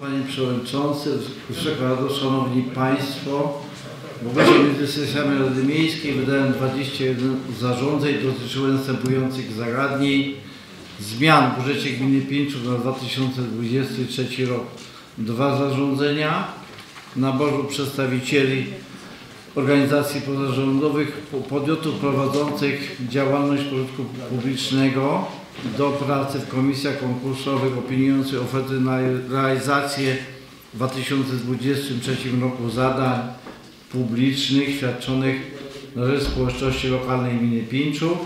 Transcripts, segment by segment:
Panie Przewodniczący, Wysoka Szanowni Państwo, w okresie między sesjami Rady Miejskiej wydałem 21 zarządzeń dotyczyły następujących zagadnień. Zmian w budżecie gminy Pińczów na 2023 rok. Dwa zarządzenia. Naboru przedstawicieli organizacji pozarządowych, po- podmiotów prowadzących działalność pożytku publicznego do pracy w komisjach konkursowych opiniujących oferty na realizację w 2023 roku zadań publicznych świadczonych na rzecz społeczności lokalnej gminy Pińczów,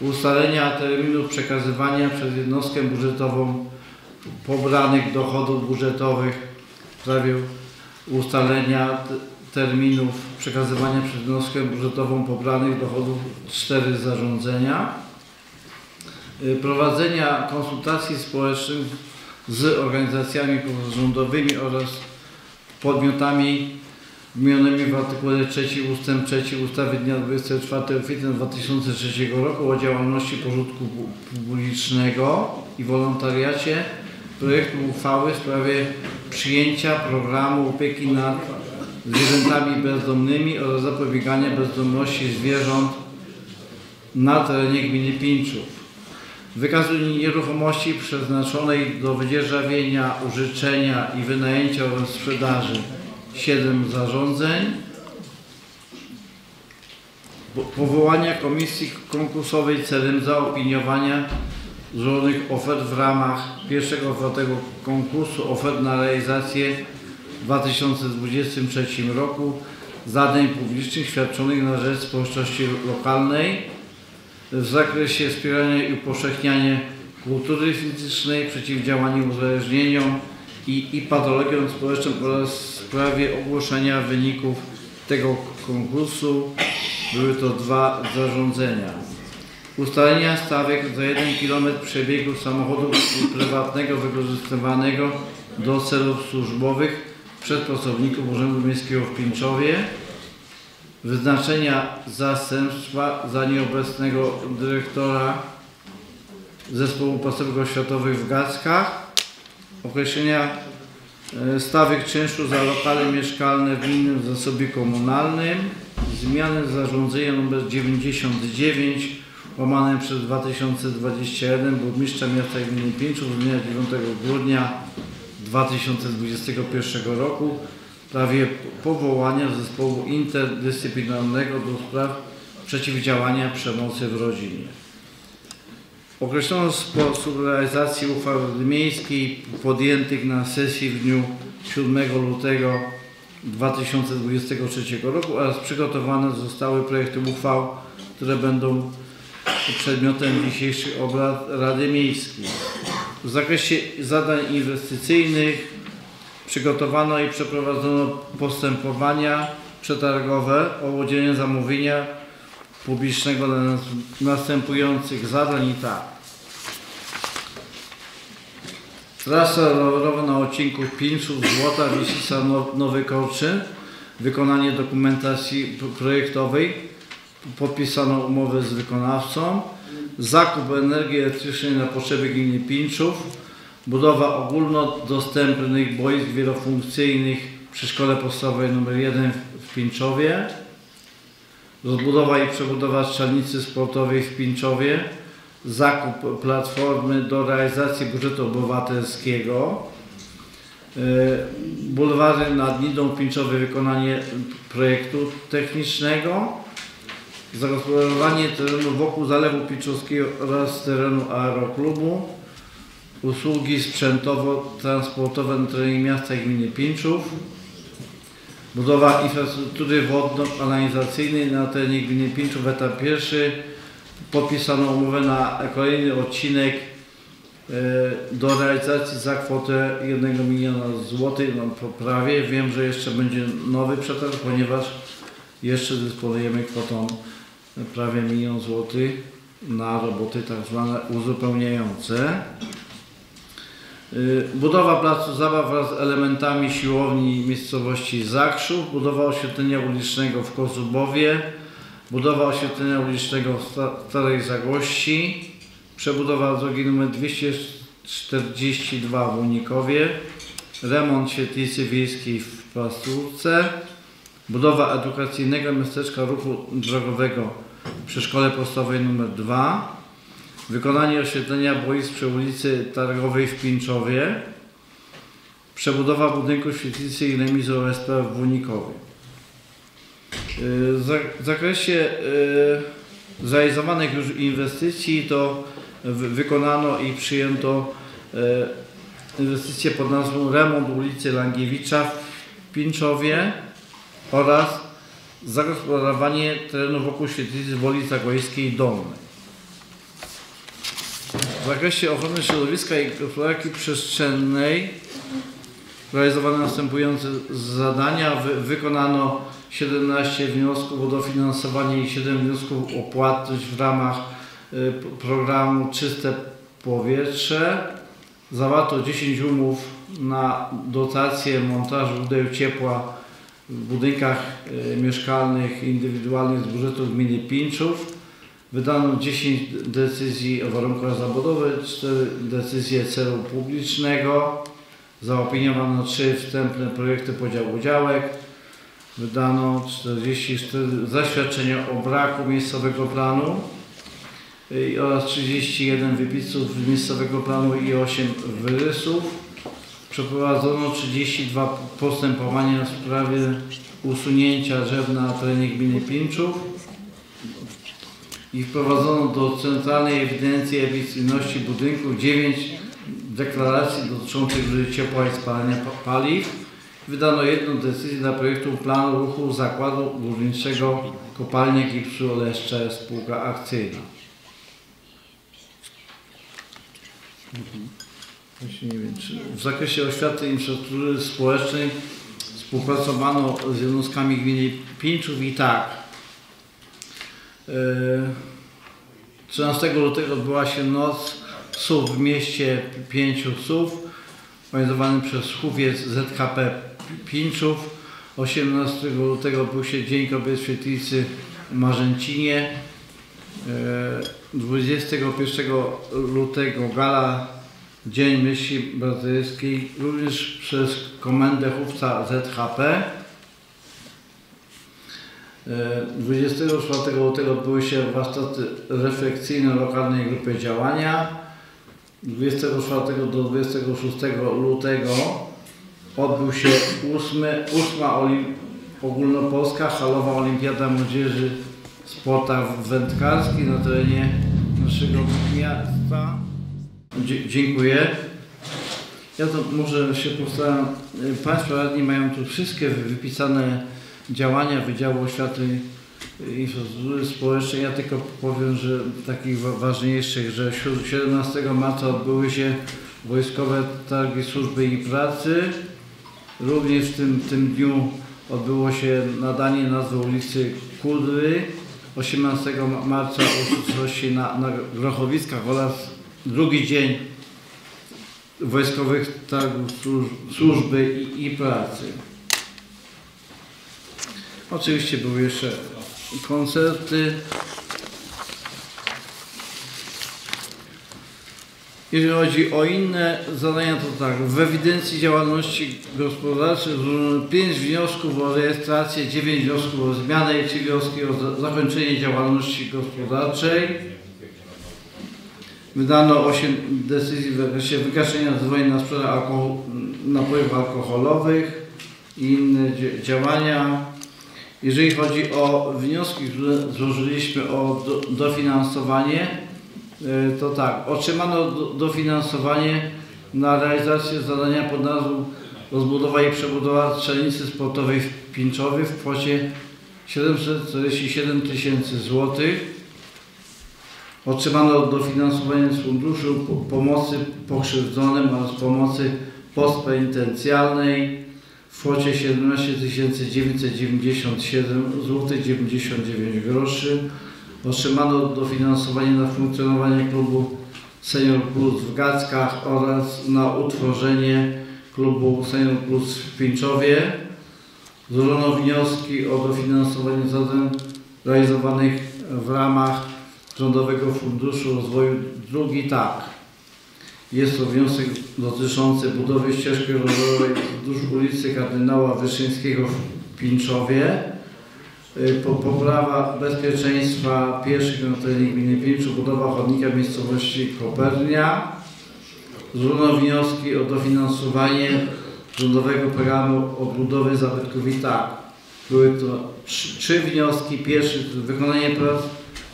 ustalenia terminów przekazywania przez jednostkę budżetową pobranych dochodów budżetowych w sprawie ustalenia terminów przekazywania przez jednostkę budżetową pobranych dochodów cztery zarządzenia, prowadzenia konsultacji społecznych z organizacjami pozarządowymi oraz podmiotami wymienionymi w artykule 3 ustęp 3 ustawy dnia 24 kwietnia 2003 roku o działalności pożytku pu- publicznego i wolontariacie projektu uchwały w sprawie przyjęcia programu opieki nad zwierzętami bezdomnymi oraz zapobiegania bezdomności zwierząt na terenie gminy Pińczów. Wykazu nieruchomości przeznaczonej do wydzierżawienia, użyczenia i wynajęcia oraz sprzedaży 7 zarządzeń. Po- Powołania komisji konkursowej celem zaopiniowania złożonych ofert w ramach pierwszego otwartego konkursu ofert na realizację w 2023 roku zadań publicznych świadczonych na rzecz społeczności lokalnej w zakresie wspierania i upowszechniania kultury fizycznej, przeciwdziałania uzależnieniom i, i patologiom społecznym oraz w sprawie ogłoszenia wyników tego konkursu. Były to dwa zarządzenia. Ustalenia stawek za 1 km przebiegu samochodu prywatnego wykorzystywanego do celów służbowych przez pracowników Urzędu Miejskiego w Pińczowie wyznaczenia zastępstwa za nieobecnego dyrektora Zespołu Pastewych Oświatowych w Gackach, określenia e, stawek czynszu za lokale mieszkalne w gminnym zasobie komunalnym, zmiany zarządzenia nr 99 łamane przez 2021 burmistrza miasta gminy Pińczów z dnia 9 grudnia 2021 roku sprawie powołania zespołu interdyscyplinarnego do spraw przeciwdziałania przemocy w rodzinie. Określono sposób realizacji uchwał Rady Miejskiej podjętych na sesji w dniu 7 lutego 2023 roku oraz przygotowane zostały projekty uchwał, które będą przedmiotem dzisiejszych obrad Rady Miejskiej. W zakresie zadań inwestycyjnych przygotowano i przeprowadzono postępowania przetargowe o udzielenie zamówienia publicznego dla nas- następujących zadań i tak. Trasa rowerowa na odcinku Pińczów, Złota, Wisica, No- Nowy Korczyn. Wykonanie dokumentacji projektowej. Podpisano umowę z wykonawcą. Zakup energii elektrycznej na potrzeby gminy Pińczów. Budowa ogólnodostępnych boisk wielofunkcyjnych przy Szkole Podstawowej nr 1 w Pińczowie. Rozbudowa i przebudowa strzelnicy sportowej w Pińczowie. Zakup platformy do realizacji budżetu obywatelskiego. E, Bulwary nad Nidą Pińczowy wykonanie projektu technicznego. Zagospodarowanie terenu wokół Zalewu Pińczowskiego oraz terenu aeroklubu. Usługi sprzętowo-transportowe na terenie miasta i gminy Pińczów. Budowa infrastruktury wodno-kanalizacyjnej na terenie gminy Pińczów, etap pierwszy. Podpisano umowę na kolejny odcinek e, do realizacji za kwotę 1 miliona złotych na. Wiem, że jeszcze będzie nowy przetarg, ponieważ jeszcze dysponujemy kwotą prawie milion złotych na roboty tak zwane uzupełniające. Y, Budowa placu zabaw wraz z elementami siłowni miejscowości Zakrzów, budowa oświetlenia ulicznego w Kozubowie, budowa oświetlenia ulicznego w Sta- Starej Zagłości, przebudowa drogi nr 242 w Unikowie, remont świetlicy wiejskiej w Pastórce, budowa edukacyjnego miasteczka ruchu drogowego przy szkole podstawowej nr 2, wykonanie oświetlenia boisk przy ulicy Targowej w Pińczowie, przebudowa budynku świetlicy i remizu OSP w Wunikowie. W zak- W zakresie y, zrealizowanych już inwestycji to wy- wykonano i przyjęto y, inwestycję pod nazwą remont ulicy Langiewicza w Pińczowie oraz zagospodarowanie terenu wokół świetlicy Woli Zagojskiej Dolnej. W zakresie ochrony środowiska i gospodarki przestrzennej realizowano następujące zadania. Wy, wykonano 17 wniosków o dofinansowanie i 7 wniosków o płatność w ramach y, programu Czyste Powietrze. Zawarto 10 umów na dotację montażu źródeł ciepła w budynkach y, mieszkalnych indywidualnych z budżetu gminy Pińczów. Wydano 10 decyzji o warunkach zabudowy, 4 decyzje celu publicznego. Zaopiniowano 3 wstępne projekty podziału działek. Wydano 44 zaświadczenia o braku miejscowego planu oraz 31 wypisów miejscowego planu i 8 wyrysów. Przeprowadzono 32 postępowania w sprawie usunięcia drzew na terenie gminy Pińczów i wprowadzono do Centralnej Ewidencji Emisyjności Budynków 9 deklaracji dotyczących ciepła i spalania pa- paliw. Wydano jedną decyzję dla projektu planu ruchu Zakładu Górniczego Kopalnia Gipsu Oleszcze Spółka Akcyjna. Czy w zakresie oświaty i infrastruktury społecznej współpracowano z jednostkami gminy Pińczów i tak. E, 13 lutego odbyła się noc SUW w mieście pięciu SUW organizowany przez Chówiec ZHP Pińczów. 18 lutego odbył się Dzień Kobiet w Świetlicy Marzęcinie. E, 21 lutego gala Dzień Myśli Brazylijskiej również przez Komendę Chówca ZHP. E, 24 lutego odbyły się warsztaty refleksyjne lokalnej grupy działania. 24 do 26 lutego odbył się 8, 8 olim, ogólnopolska halowa olimpiada młodzieży w sportach wędkarskich na terenie naszego miasta. Dziękuję. Ja to może się postaram. y, Państwo radni mają tu wszystkie wy- wypisane działania Wydziału Oświaty Infrastruktury Społecznej. Ja tylko powiem, że takich wa- ważniejszych, że siu- 17 marca odbyły się wojskowe targi służby i pracy. Również w tym, tym dniu odbyło się nadanie nazwy ulicy Kudry. 18 ma- marca uroczystości na, na Grochowiskach oraz drugi dzień wojskowych targów służ- służby i, i pracy. Oczywiście były jeszcze koncerty. Jeżeli chodzi o inne zadania, to tak. W ewidencji działalności gospodarczej złożono 5 wniosków o rejestrację, 9 wniosków o zmianę i 3 wnioski o za- zakończenie działalności gospodarczej. Wydano 8 decyzji w zakresie wygaszenia zezwoleń na sprzedaż alkohol, napojów alkoholowych i inne dzia- działania. Jeżeli chodzi o wnioski, które złożyliśmy o do, dofinansowanie, y, to tak, otrzymano do, dofinansowanie na realizację zadania pod nazwą rozbudowa i przebudowa strzelnicy sportowej w Pińczowie w kwocie 747 tysięcy złotych. Otrzymano dofinansowanie z Funduszu Po- Pomocy Pokrzywdzonym oraz Pomocy Postpenitencjalnej w kwocie 17 997 zł 99 groszy. Otrzymano dofinansowanie na funkcjonowanie klubu Senior Plus w Gackach oraz na utworzenie klubu Senior Plus w Pińczowie. Złożono wnioski o dofinansowanie zadań realizowanych w ramach Rządowego Funduszu Rozwoju. Drugi tak. Jest to wniosek dotyczący budowy ścieżki rowerowej wzdłuż ulicy Kardynała Wyszyńskiego w Pińczowie. Y, Po, poprawa bezpieczeństwa pieszych na terenie gminy Pińczów, budowa chodnika w miejscowości Kopernia. Złożono wnioski o dofinansowanie rządowego programu odbudowy zabytków i tak. Były to trzy wnioski. Pierwszy to wykonanie prac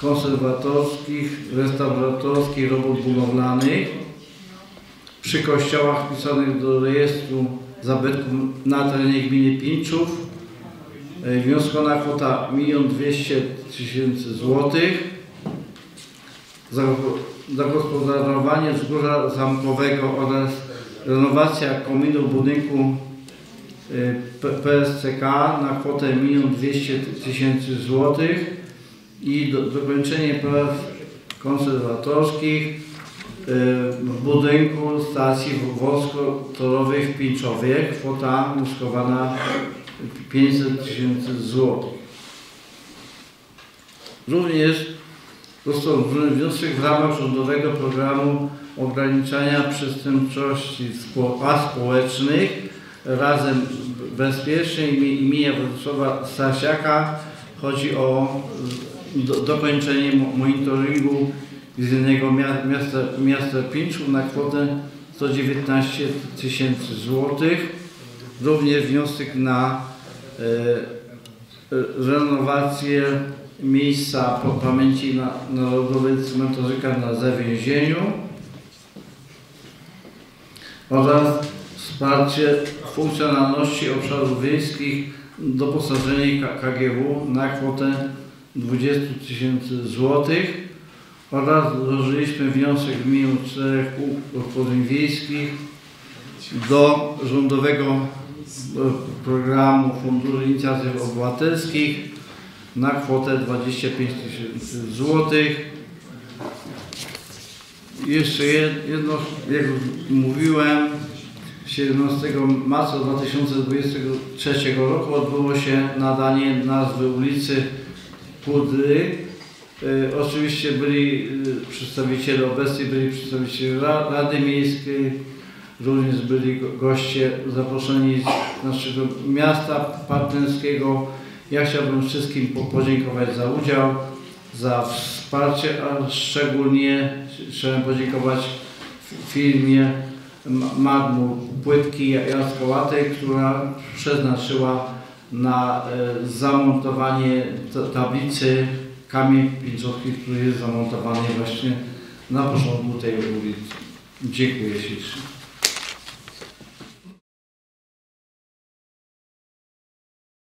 konserwatorskich, restauratorskich, robót budowlanych przy kościołach wpisanych do rejestru zabytków na terenie gminy Pińczów. E, Wnioskowana kwota 1 200 tysięcy złotych. Zago- Zagospodarowanie wzgórza zamkowego oraz renowacja kominu budynku P- PSCK na kwotę 1 200 tysięcy złotych i do, dokończenie prac konserwatorskich w budynku stacji wąskotorowej w Pińczowie. Kwota wnioskowana 500 tysięcy złotych. Również został wniosek w ramach rządowego programu ograniczania przestępczości społecznych razem bezpiecznie imi- imienia Władysława Stasiaka. Chodzi o do, dokończenie mo- monitoringu wizyjnego mia- miasta, miasta Pińczów na kwotę 119 tysięcy złotych. Również wniosek na e, e, renowację miejsca po pamięci na, Narodowej Cmentarzyka na Zawięzieniu oraz wsparcie funkcjonalności obszarów wiejskich doposażenie KGW na kwotę 20 tysięcy złotych oraz złożyliśmy wniosek w imieniu czterech gospodyń wiejskich do rządowego programu Funduszu Inicjatyw Obywatelskich na kwotę 25 tysięcy złotych. Jeszcze jed- jedno, jak mówiłem, 17 marca 2023 roku odbyło się nadanie nazwy ulicy Pudry. E, Oczywiście byli e, przedstawiciele, obecni byli przedstawiciele Ra- Rady Miejskiej, również byli go- goście zaproszeni z naszego miasta partnerskiego. Ja chciałbym wszystkim po- podziękować za udział, za wsparcie, a szczególnie chciałem podziękować firmie Magmu Płytki Jaskowatej, która przeznaczyła na e, zamontowanie ta- tablicy kamień Pińczowski, który jest zamontowany właśnie na początku tej ulicy. Dziękuję ślicznie.